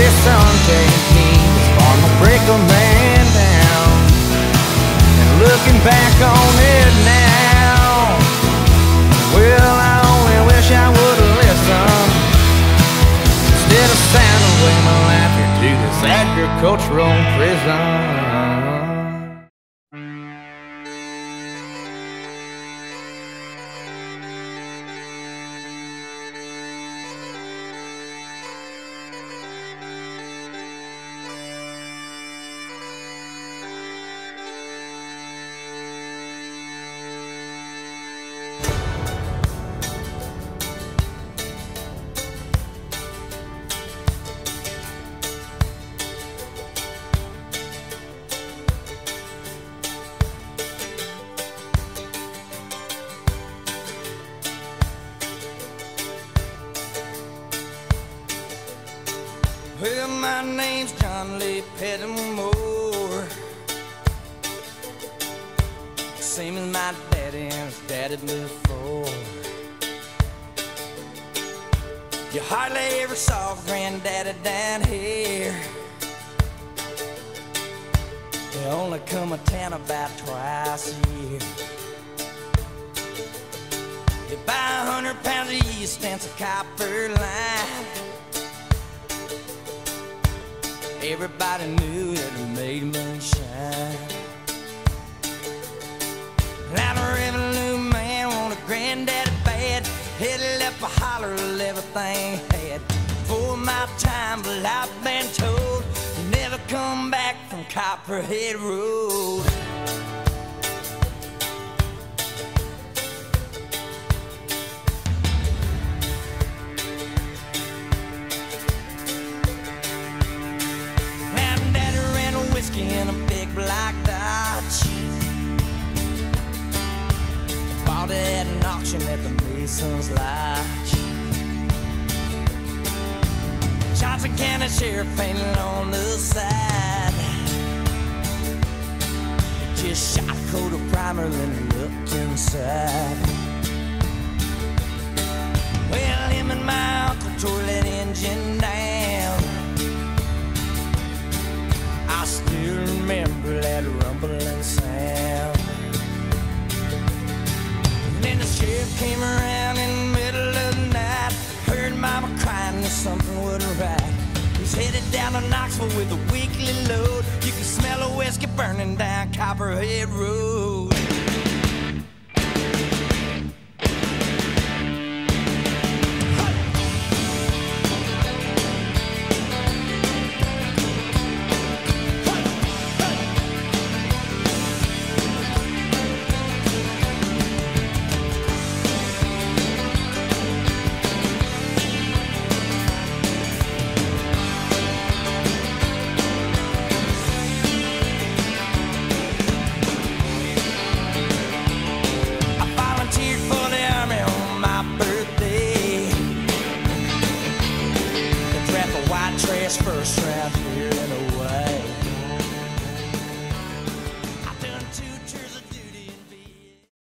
this Sunday heat gonna break a man down. And looking back on it now, well, I only wish I would've listened. Instead of sounding away my life here to this agricultural prison. my name's John Lee Pettimore. Same as my daddy and his daddy before. You hardly ever saw granddaddy down here. They only come a town about twice a year. You buy a hundred pounds of yeast and some copper line. Everybody knew that we made moonshine. Now the revenue man want a granddaddy bad. Headed up a holler everything had. For my time, but I've been told never come back from Copperhead Road. Bought at the Mason's Lodge. Johnson County Sheriff painted on the side. Just shot coat of primer, then looked inside. Well, him and my uncle tore that engine down. I still remember that rumbling sound. Came around in the middle of the night. Heard mama crying that something wasn't right. He's headed down to Knoxville with a weekly load. You can smell a whiskey burning down Copperhead Road. Draft trash first away.